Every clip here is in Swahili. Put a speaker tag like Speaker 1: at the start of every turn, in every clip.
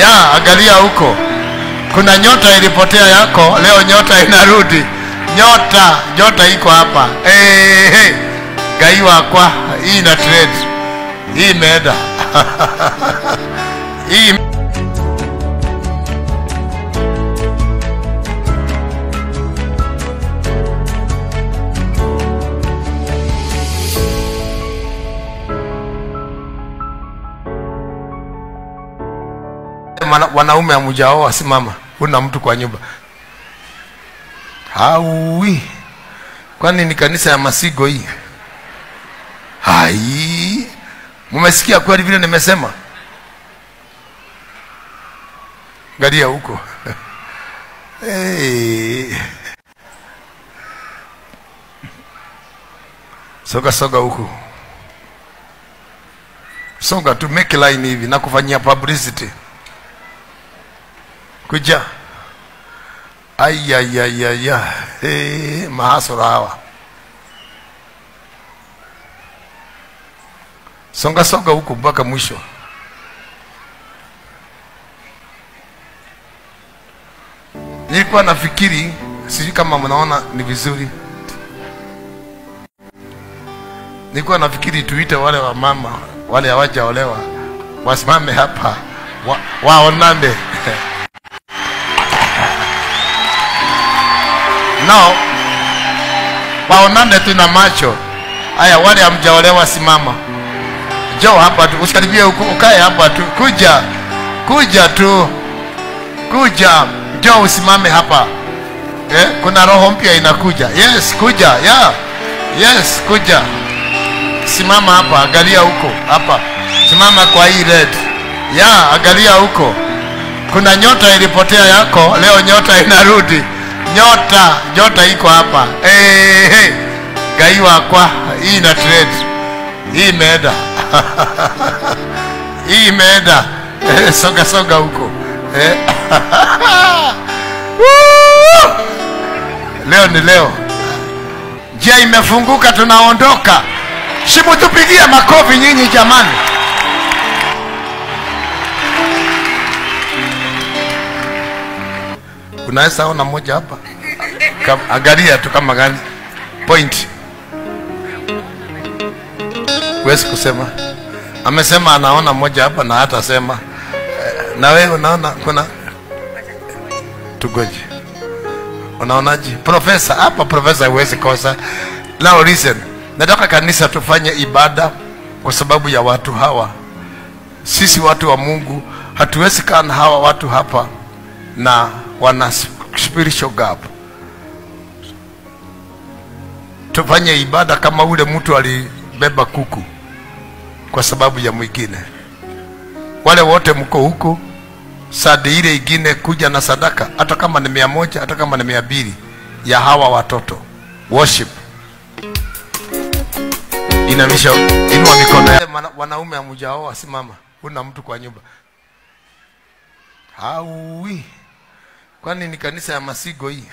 Speaker 1: ya angalia huko. Kuna nyota ilipotea yako leo nyota inarudi. Nyota nyota iko hapa. Hey, hey. gai wakwa hii na trade. Hii imeenda. Hii wanaume amujaoa simama una mtu kwa nyumba. Haui. Kwani ni kanisa ya masigo hii? Hai. Mumesikia kweli vile nimesema? Galia huko. Hey. soga soga huku. Soga tu make line hivi na kufanyia publicity kuja. Ayayayaya hey, mahasura hawa. Songa songa huku mpaka mwisho. Nilikuwa nafikiri sijui kama mnaona ni vizuri. Nilikuwa nafikiri tuite wale wa mama wale hawajaolewa wasimame hapa wa, no waonane tu na macho. Haya wale hamjaolewa simama. Njoo hapa tu usikaribie ukae hapa tu. Kuja kuja tu. Kuja njoo usimame hapa. Eh, kuna roho mpya inakuja. Yes kuja yeah. yes kuja. Simama hapa angalia huko hapa. Simama kwa hii red. Ya yeah, angalia huko. Kuna nyota ilipotea yako leo nyota inarudi nyota nyota iko hapa. Hey, hey. gai wakwa hii na trade. Hii imeenda. Hii imeenda. Soga soga huko. Leo ni leo. Njia imefunguka tunaondoka. Simutupigie makofi nyinyi jamani. Unaweza ona moja hapa angalia tu kama gani? Point. Huwezi kusema. Amesema anaona moja hapa na hatasema. Eh, na wewe unaona kuna tugoje. Unaonaje? Profesa hapa profesa huwezi kosa. Now listen. Nataka kanisa tufanye ibada kwa sababu ya watu hawa. Sisi watu wa mungu hatuwezi kaa na hawa watu hapa na wana spiritual gap tufanye ibada kama ule mtu alibeba kuku kwa sababu ya mwingine. Wale wote mko huko, sadi ile ingine kuja na sadaka hata kama ni mia moja hata kama ni mia mbili ya hawa watoto. Worship. Inamisha inua mikono. Ya wanaume amujaoa simama una mtu kwa nyumba. Haui. Kwani ni kanisa ya masigo hii?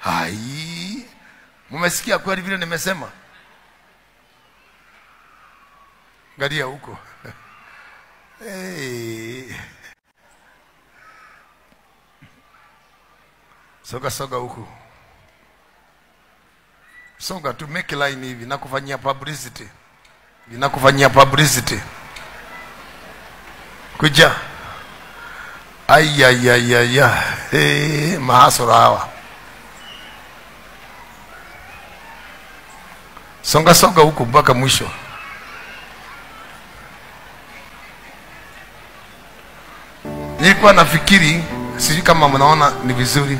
Speaker 1: Hai mumesikia kweli vile nimesema? Galia huko. Hey. soga soga huku. Soga tu make line hivi na kufanyia publicity. Vinakufanyia publicity. Kuja. Ayayayaya hey, mahasura hawa songa songa huku mpaka mwisho. Nilikuwa nafikiri sijui kama mnaona ni vizuri.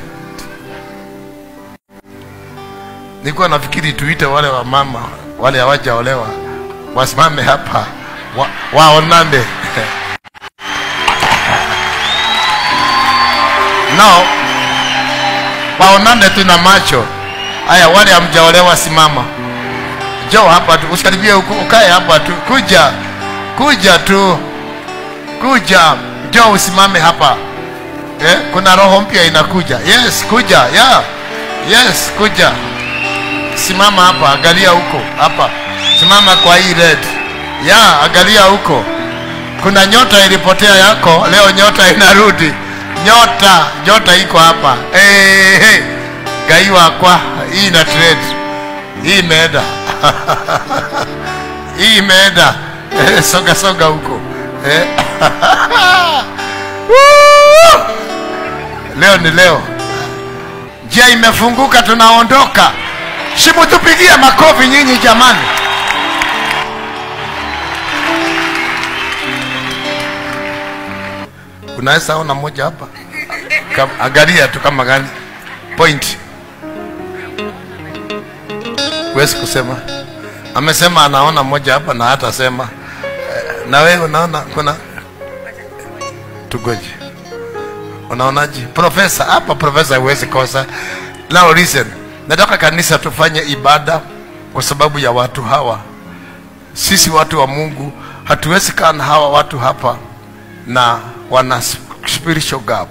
Speaker 1: Nilikuwa nafikiri tuite wale wa mama wale hawajaolewa wasimame hapa wa, waonane. No waonane tu na macho. Haya wale hamjaolewa simama njoo hapa tu usikaribie ukae hapa tu. Kuja kuja tu. Kuja njoo usimame hapa. Eh, kuna roho mpya inakuja. Yes kuja yeah. yes kuja. Simama hapa angalia huko hapa. Simama kwa hii red. Ya yeah, angalia huko. Kuna nyota ilipotea yako leo nyota inarudi. Nyota nyota iko hapa. Hey, hey. Gaiwa kwa hii na trade. Hii imeenda hii imeenda. Eh, soga soga huko. Eh. Leo ni leo. Njia imefunguka? Tunaondoka. Simutupigie makofi nyinyi jamani. Unaweza ona moja hapa? Angalia tu kama gani. Point huwezi kusema. Amesema anaona moja hapa na hata sema Eh, na wewe unaona kuna tugoje. Unaonaje? Profesa hapa profesa huwezi kosa. Now listen nataka kanisa tufanye ibada kwa sababu ya watu hawa. Sisi watu wa mungu hatuwezi kaa na hawa watu hapa na wana spiritual gap.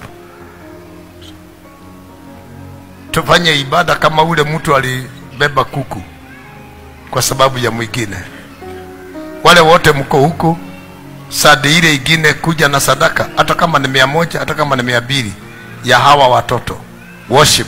Speaker 1: Tufanye ibada kama ule mtu alibeba kuku kwa sababu ya mwingine. Wale wote mko huku sadi ile ingine kuja na sadaka hata kama ni mia moja hata kama ni mia mbili ya hawa watoto. Worship